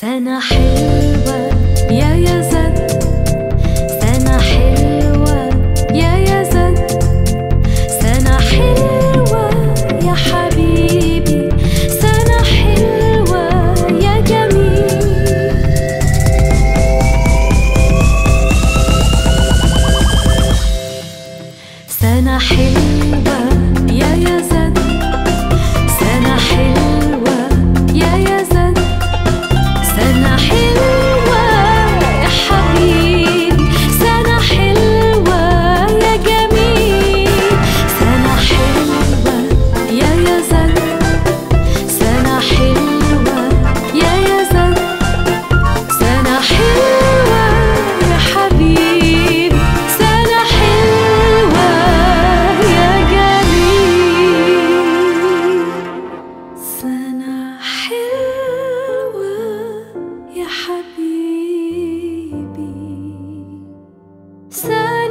سنة حلوة يا يزن سنة حلوة يا يزن سنة حلوة يا حبيبي. سنة حلوة يا جميل. سنة حلوة Xa